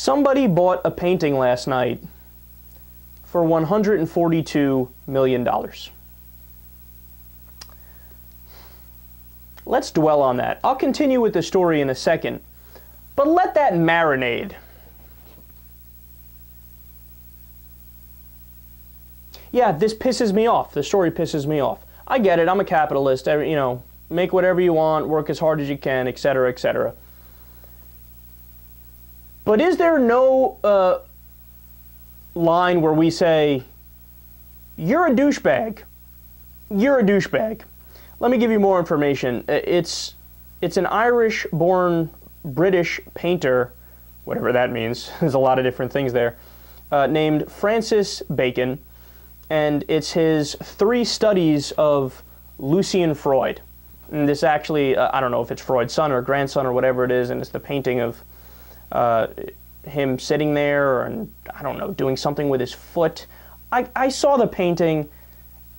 Somebody bought a painting last night for $142 million. Let's dwell on that. I'll continue with the story in a second, but let that marinate. Yeah, this pisses me off. The story pisses me off. I get it. I'm a capitalist. You know, make whatever you want, work as hard as you can, etc., etc. But is there no uh, line where we say, you're a douchebag? You're a douchebag. Let me give you more information. It's, it's an Irish born British painter, whatever that means. There's a lot of different things there, uh, named Francis Bacon. And it's his three studies of Lucian Freud. And this actually, uh, I don't know if it's Freud's son or grandson or whatever it is, and it's the painting of uh, him sitting there and, I don't know, doing something with his foot. I, I saw the painting.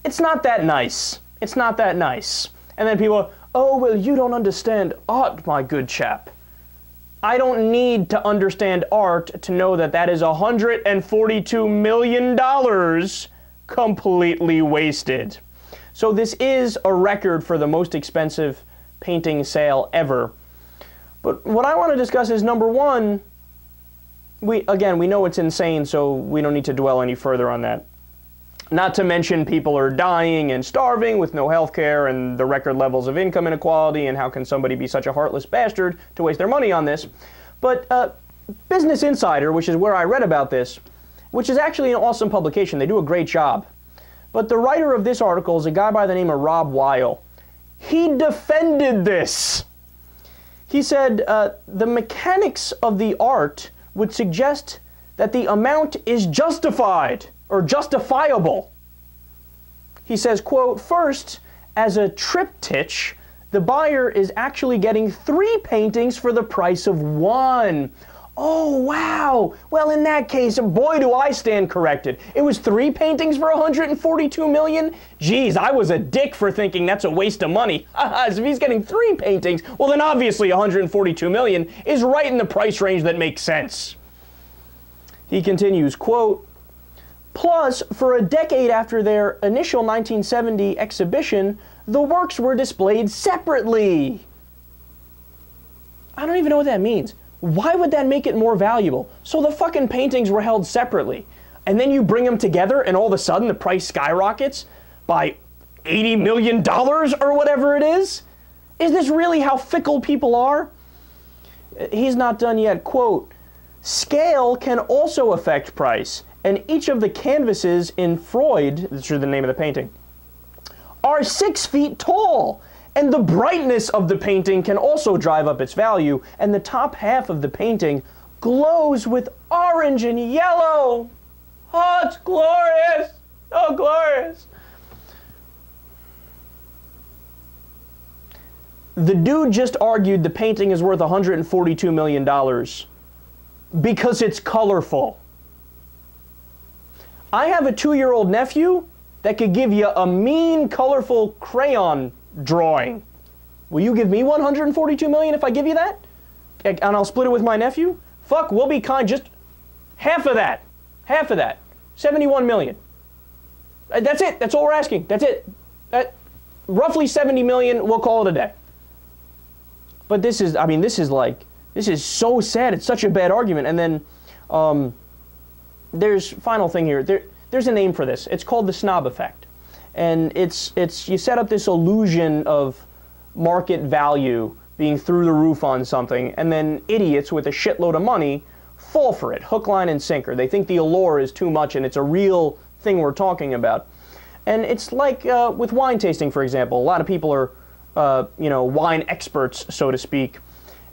It's not that nice. It's not that nice. And then people, oh, well, you don't understand art, my good chap. I don't need to understand art to know that that is $142 million completely wasted. So this is a record for the most expensive painting sale ever. But what I want to discuss is number one, we again we know it's insane, so we don't need to dwell any further on that. Not to mention people are dying and starving with no health care and the record levels of income inequality and how can somebody be such a heartless bastard to waste their money on this. But uh, Business Insider, which is where I read about this, which is actually an awesome publication, they do a great job. But the writer of this article is a guy by the name of Rob Wile. He defended this. He said uh, the mechanics of the art would suggest that the amount is justified or justifiable. He says, quote, first, as a triptych, the buyer is actually getting three paintings for the price of one. Oh, wow. Well, in that case, boy, do I stand corrected. It was three paintings for 142 million? Geez, I was a dick for thinking that's a waste of money. so if he's getting three paintings, well, then obviously 142 million is right in the price range that makes sense. He continues, quote, Plus, for a decade after their initial 1970 exhibition, the works were displayed separately. I don't even know what that means. Why would that make it more valuable? So the fucking paintings were held separately. And then you bring them together and all of a sudden the price skyrockets by $80 million or whatever it is? Is this really how fickle people are? He's not done yet. Quote, scale can also affect price, and each of the canvases in Freud, that's the name of the painting, are six feet tall and the brightness of the painting can also drive up its value, and the top half of the painting glows with orange and yellow. Oh, it's glorious! Oh, glorious! The dude just argued the painting is worth $142 million because it's colorful. I have a two year old nephew that could give you a mean, colorful crayon drawing. Will you give me 142 million if I give you that? And I'll split it with my nephew? Fuck, we'll be kind. Just half of that. Half of that. 71 million. Uh, that's it. That's all we're asking. That's it. That, roughly 70 million. We'll call it a day. But this is, I mean, this is like, this is so sad. It's such a bad argument. And then um, there's, final thing here. There, there's a name for this. It's called the snob effect and it's it's you set up this illusion of market value being through the roof on something, and then idiots with a shitload of money fall for it, hook, line, and sinker. They think the allure is too much, and it's a real thing we're talking about. And it's like uh, with wine tasting, for example. A lot of people are, uh, you know, wine experts, so to speak,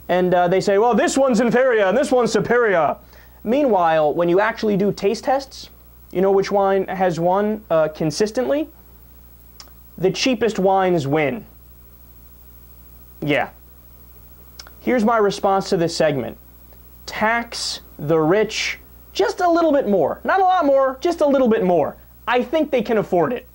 and uh, they say, "Well, this one's inferior and this one's superior." Meanwhile, when you actually do taste tests, you know which wine has won uh, consistently the cheapest wines win. Yeah. Here's my response to this segment tax the rich just a little bit more. Not a lot more, just a little bit more. I think they can afford it.